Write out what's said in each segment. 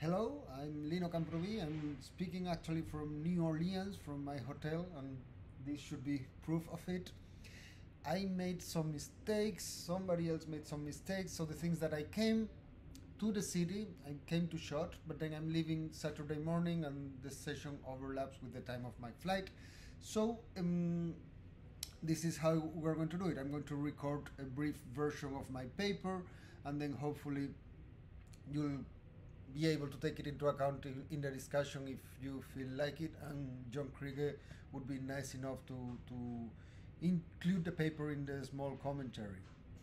Hello, I'm Lino Camprubí. I'm speaking actually from New Orleans, from my hotel, and this should be proof of it. I made some mistakes, somebody else made some mistakes, so the things that I came to the city, I came to SHOT, but then I'm leaving Saturday morning and the session overlaps with the time of my flight. So, um, this is how we're going to do it. I'm going to record a brief version of my paper and then hopefully you'll be able to take it into account in, the discussion if you feel like it. And John Krige would be nice enough to, to include the paper in the small commentary.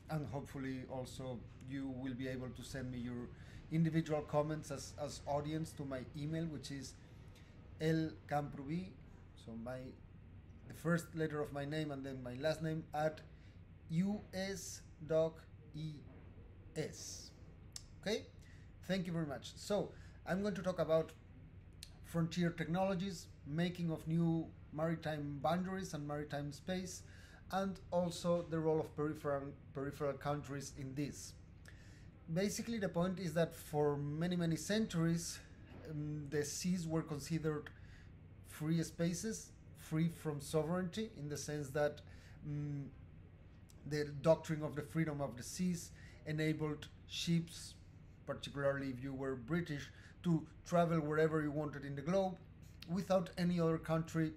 And hopefully also you will be able to send me your individual comments as, as audience to my email, which is lcamprubi, so my the first letter of my name and then my last name at usdoc.es. Okay, thank you very much. So I'm going to talk about frontier technologies, making of new maritime boundaries and maritime space, and also the role of peripheral peripheral countries in this. Basically, the point is that for many many centuries, um, the seas were considered free spaces free from sovereignty in the sense that um, the doctrine of the freedom of the seas enabled ships, particularly if you were British, to travel wherever you wanted in the globe without any other country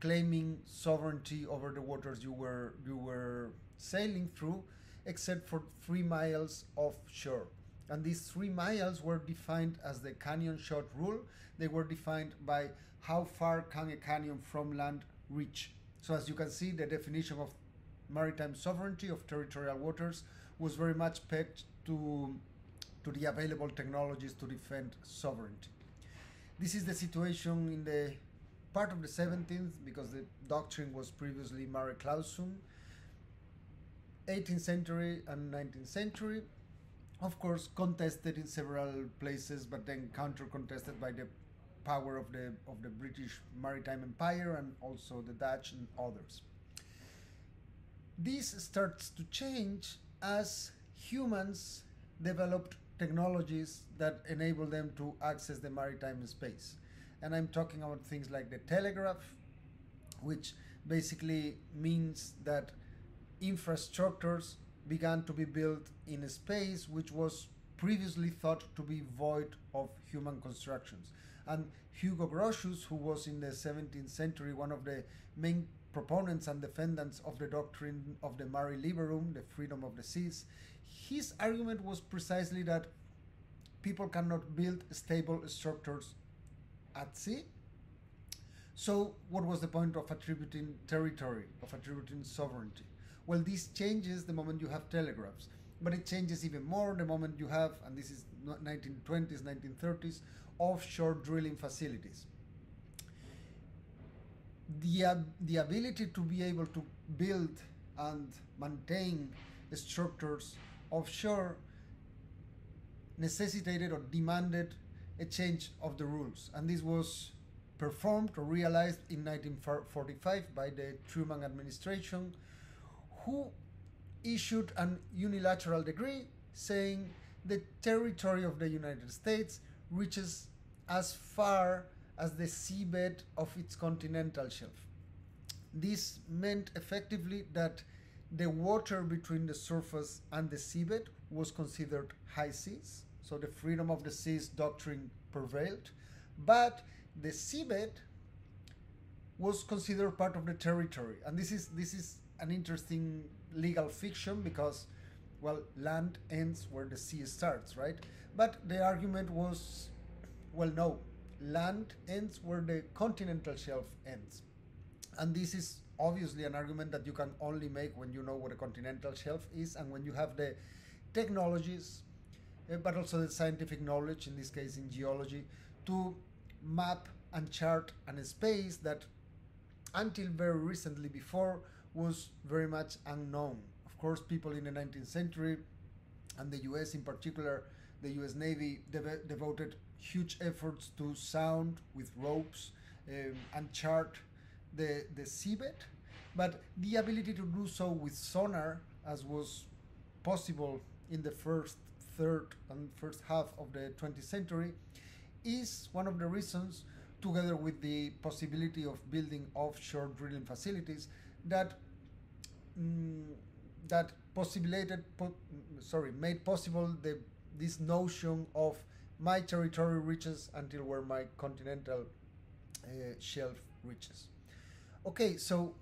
claiming sovereignty over the waters you were you were sailing through except for three miles offshore and these three miles were defined as the cannon shot rule they were defined by how far can a cannon from land reach. So as you can see, the definition of maritime sovereignty of territorial waters was very much pegged to, to the available technologies to defend sovereignty. This is the situation in the part of the 17th because the doctrine was previously mare clausum, 18th century and 19th century. Of course, contested in several places, but then counter contested by the power of the of the British Maritime Empire and also the Dutch and others. This starts to change as humans developed technologies that enable them to access the maritime space. And I'm talking about things like the telegraph, which basically means that infrastructures began to be built in a space which was previously thought to be void of human constructions. And Hugo Grotius, who was in the 17th century one of the main proponents and defendants of the doctrine of the mare liberum, the freedom of the seas, his argument was precisely that people cannot build stable structures at sea. So, what was the point of attributing territory, of attributing sovereignty? Well, this changes the moment you have telegraphs, but it changes even more the moment you have, and this is 1920s, 1930s, offshore drilling facilities. The, the ability to be able to build and maintain structures offshore necessitated or demanded a change of the rules. And this was performed or realized in 1945 by the Truman administration, who issued an unilateral decree saying the territory of the United States reaches as far as the seabed of its continental shelf. This meant effectively that the water between the surface and the seabed was considered high seas, so the freedom of the seas doctrine prevailed, but the seabed was considered part of the territory. And this is this is an interesting legal fiction because well, land ends where the sea starts, right? But the argument was, well, no, land ends where the continental shelf ends. And this is obviously an argument that you can only make when you know what a continental shelf is and when you have the technologies, uh, but also the scientific knowledge, in this case in geology, to map and chart an space that until very recently before was very much unknown Of course, people in the 19th century and the US in particular, the US Navy dev- devoted huge efforts to sound with ropes um, and chart the, the seabed. But the ability to do so with sonar, as was possible in the first third and first half of the 20th century is one of the reasons, together with the possibility of building offshore drilling facilities, that mm, that possibilitated, po- sorry, made possible the this notion of my territory reaches until where my continental uh, shelf reaches. Okay, so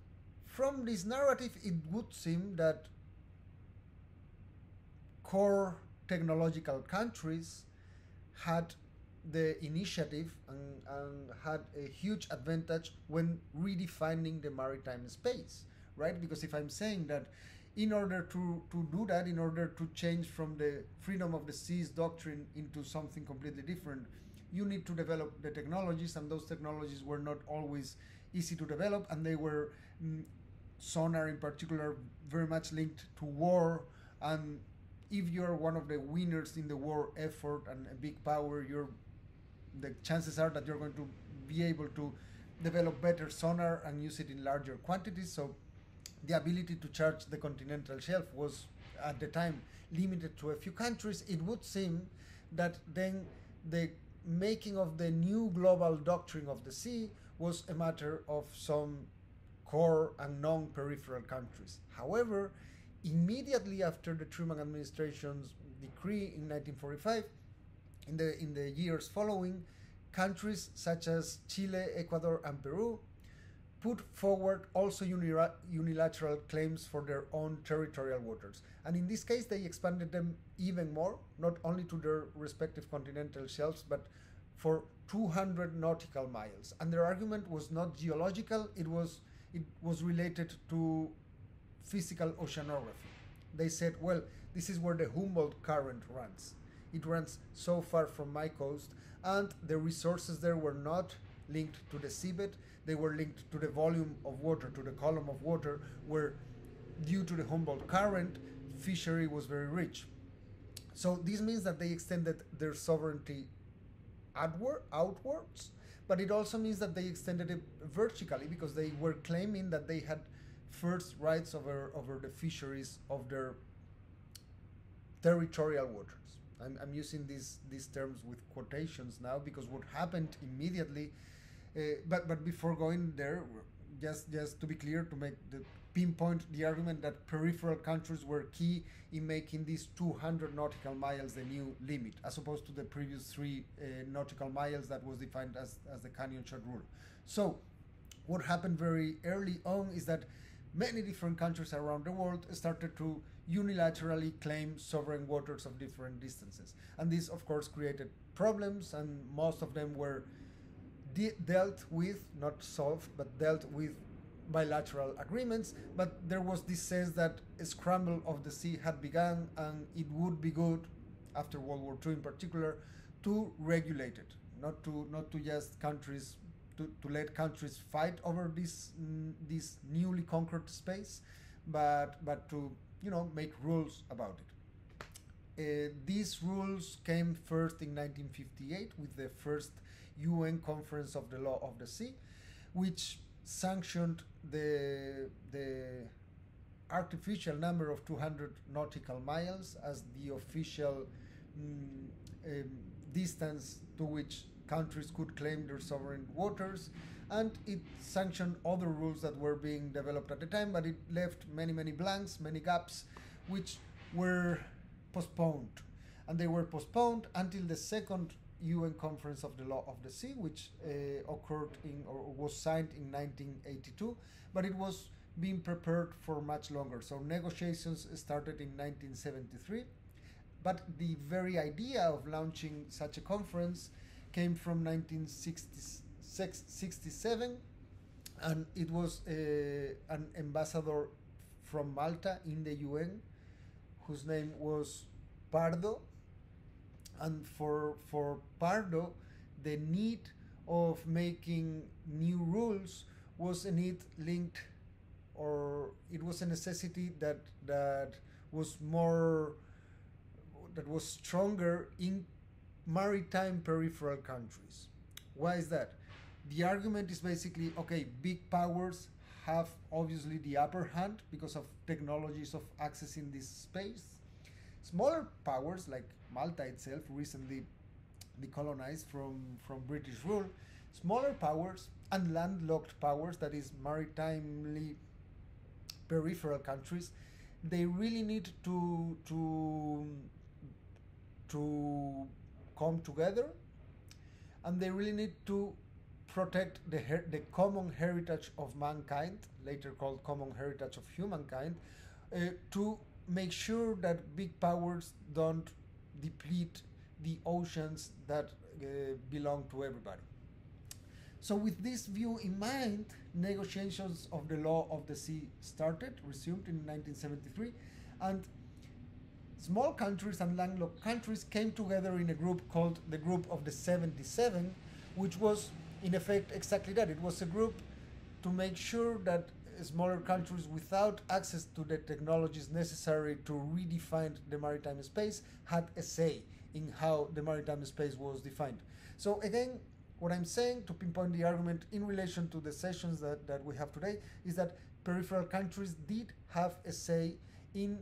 from this narrative, it would seem that core technological countries had the initiative and, and, had a huge advantage when redefining the maritime space, right? Because if I'm saying that in order to, to do that, in order to change from the freedom of the seas doctrine into something completely different, you need to develop the technologies, and those technologies were not always easy to develop, and they were mm, sonar in particular very much linked to war and if you're one of the winners in the war effort and a big power you're the chances are that you're going to be able to develop better sonar and use it in larger quantities. So the ability to charge the continental shelf was at the time limited to a few countries it would seem that then the making of the new global doctrine of the sea was a matter of some core and non peripheral countries. However, immediately after the Truman administration's decree in 1945, in the, in the years following, countries such as Chile, Ecuador, and Peru put forward also unilateral claims for their own territorial waters. And in this case, they expanded them even more, not only to their respective continental shelves, but for 200 nautical miles. And their argument was not geological, it was it was related to physical oceanography. They said, well, this is where the Humboldt current runs. It runs so far from my coast, and the resources there were not linked to the seabed, they were linked to the volume of water, to the column of water, where due to the Humboldt current, fishery was very rich. So this means that they extended their sovereignty outward, outwards but it also means that they extended it vertically because they were claiming that they had first rights over, over the fisheries of their territorial waters. I'm, I'm using these, these terms with quotations now because what happened immediately, uh, but, but before going there, just, just to be clear, to make the pinpoint the argument that peripheral countries were key in making these 200 nautical miles the new limit, as opposed to the previous three uh, nautical miles that was defined as, as the cannon shot rule. So, what happened very early on is that many different countries around the world started to unilaterally claim sovereign waters of different distances. And this, of course, created problems, and most of them were de- dealt with, not solved, but dealt with bilateral agreements, but there was this sense that a scramble of the sea had begun and it would be good, after World War II in particular, to regulate it, not to not to just countries to, to let countries fight over this mm, this newly conquered space, but but to you know make rules about it. Uh, these rules came first in 1958 with the first UN Conference of the Law of the Sea, which sanctioned the the artificial number of 200 nautical miles as the official mm, um, distance to which countries could claim their sovereign waters. And it sanctioned other rules that were being developed at the time but it left many many blanks many gaps which were postponed. And they were postponed until the second UN Conference of the Law of the Sea, which uh, occurred in or was signed in 1982, but it was being prepared for much longer. So negotiations started in 1973, but the very idea of launching such a conference came from 1967, and it was uh, an ambassador from Malta in the UN, whose name was Pardo, and for for Pardo, the need of making new rules was a need linked, or it was a necessity that that was more that was stronger in maritime peripheral countries. Why is that? The argument is basically okay, big powers have obviously the upper hand because of technologies of accessing this space Smaller powers like Malta itself, recently decolonized from, from British rule, smaller powers and landlocked powers, that is, maritimely peripheral countries, they really need to to to come together, and they really need to protect the the common heritage of mankind, later called common heritage of humankind, uh, to make sure that big powers don't deplete the oceans that uh, belong to everybody. So, with this view in mind, negotiations of the law of the sea started, resumed in 1973, and small countries and landlocked countries came together in a group called the Group of the 77, which was in effect exactly that. It was a group to make sure that smaller countries without access to the technologies necessary to redefine the maritime space had a say in how the maritime space was defined. So again, what I'm saying to pinpoint the argument in relation to the sessions that, that we have today is that peripheral countries did have a say in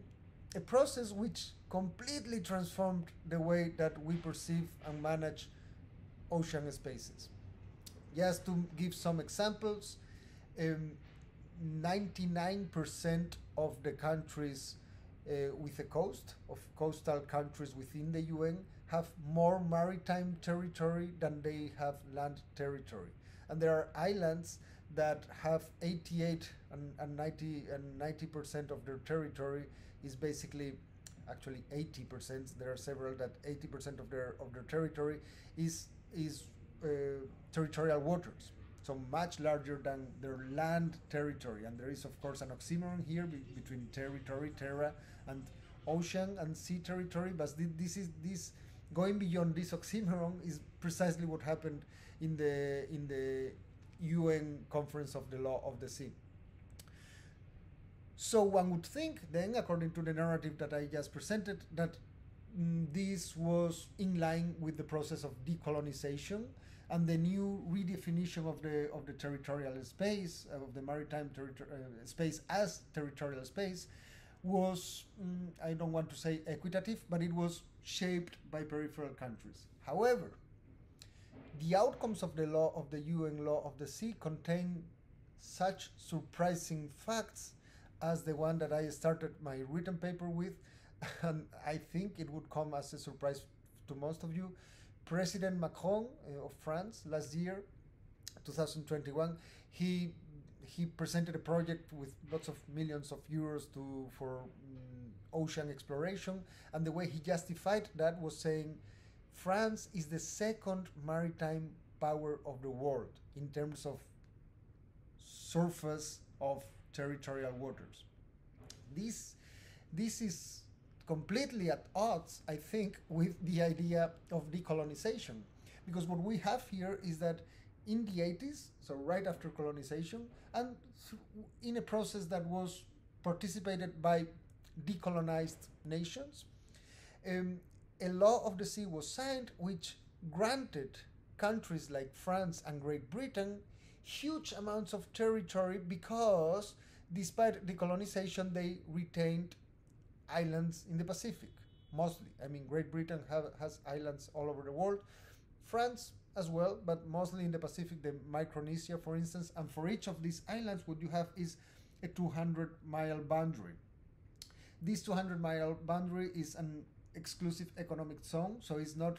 a process which completely transformed the way that we perceive and manage ocean spaces. Just to give some examples, um, 99% of the countries uh, with a coast, of coastal countries within the UN, have more maritime territory than they have land territory. And there are islands that have 88 and, and 90 and 90% of their territory is basically actually 80%. There are several that 80% of their of their territory is is uh, territorial waters. So much larger than their land territory. And there is of course an oxymoron here be, between territory, terra, and ocean and sea territory. But this is this going beyond this oxymoron is precisely what happened in the in the UN Conference of the Law of the Sea. So one would think then, according to the narrative that I just presented, that mm, this was in line with the process of decolonization and the new redefinition of the of the territorial space of the maritime uh, space as territorial space was mm, I don't want to say equitative, but it was shaped by peripheral countries. However, the outcomes of the law of the UN law of the sea contain such surprising facts as the one that I started my written paper with, and I think it would come as a surprise to most of you. President Macron uh, of France last year, 2021, he he presented a project with lots of millions of euros to for um, ocean exploration, and the way he justified that was saying France is the second maritime power of the world in terms of surface of territorial waters. This this is completely at odds, I think, with the idea of decolonization, because what we have here is that in the 80s, so right after colonization, and in a process that was participated by decolonized nations, um, a law of the sea was signed which granted countries like France and Great Britain huge amounts of territory because despite decolonization they retained islands in the Pacific mostly I mean Great Britain have, has islands all over the world France as well, but mostly in the Pacific, the Micronesia, for instance. And for each of these islands, what you have is a 200 mile boundary. This 200 mile boundary is an exclusive economic zone, so it's not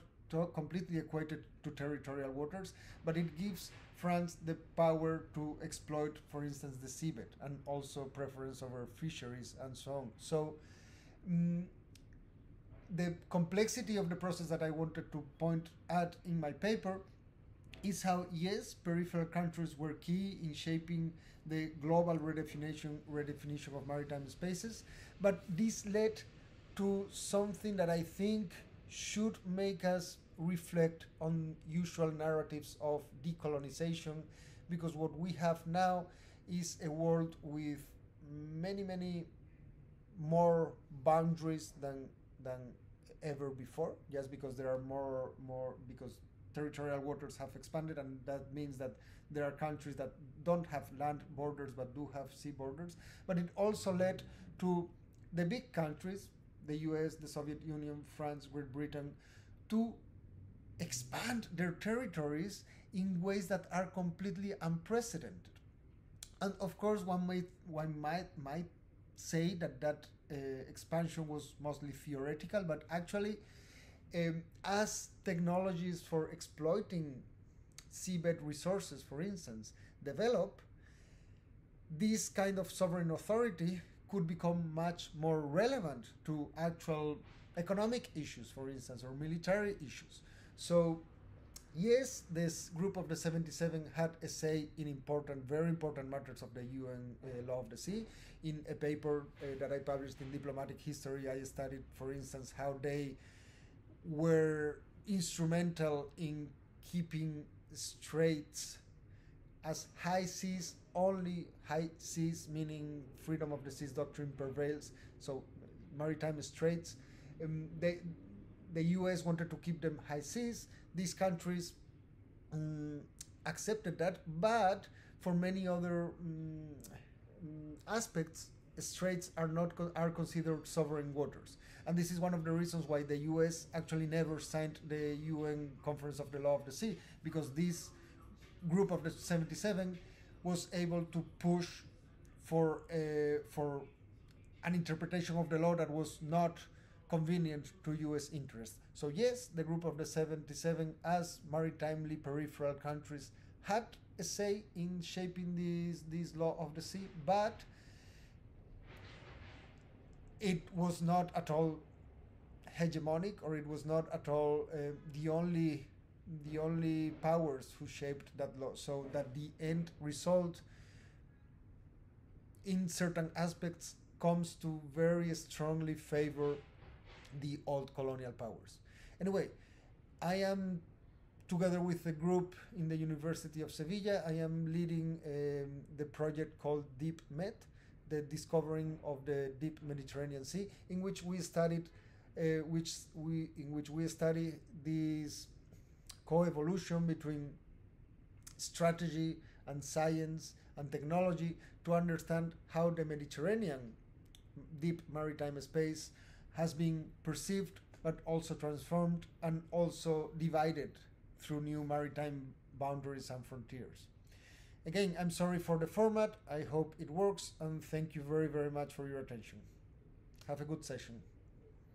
completely equated to territorial waters, but it gives France the power to exploit, for instance, the seabed and also preference over fisheries and so on. So, mm, the complexity of the process that I wanted to point at in my paper is how, yes, peripheral countries were key in shaping the global redefinition, redefinition of maritime spaces, but this led to something that I think should make us reflect on usual narratives of decolonization, because what we have now is a world with many, many more boundaries than than ever before just because there are more more because territorial waters have expanded and that means that there are countries that don't have land borders but do have sea borders but it also led to the big countries the US, the Soviet Union, France, Great Britain, to expand their territories in ways that are completely unprecedented. And of course, one might one might might say that that uh, expansion was mostly theoretical, but actually, um, as technologies for exploiting seabed resources, for instance, develop, this kind of sovereign authority could become much more relevant to actual economic issues, for instance, or military issues. So yes, this group of the 77 had a say in important, very important matters of the UN uh, law of the sea. In a paper uh, that I published in Diplomatic History, I studied, for instance, how they were instrumental in keeping straits as high seas, only high seas, meaning freedom of the seas doctrine prevails. So maritime straits. Um, they, the US wanted to keep them high seas these countries um, accepted that, but for many other um, aspects, straits are not are considered sovereign waters, and this is one of the reasons why the U.S. actually never signed the UN Conference of the Law of the Sea because this group of the 77 was able to push for uh, for an interpretation of the law that was not convenient to US interests. So, yes, the group of the 77, as maritimely peripheral countries, had a say in shaping this, this law of the sea, but it was not at all hegemonic or it was not at all uh, the only the only powers who shaped that law so that the end result in certain aspects comes to very strongly favor the old colonial powers. Anyway, I am together with a group in the University of Sevilla. I am leading um, the project called Deep Med, the discovering of the deep Mediterranean Sea, in which we studied, uh, which we in which we study this coevolution between strategy and science and technology to understand how the Mediterranean deep maritime space has been perceived but also transformed and also divided through new maritime boundaries and frontiers. Again, I'm sorry for the format. I hope it works and thank you very, very much for your attention. Have a good session.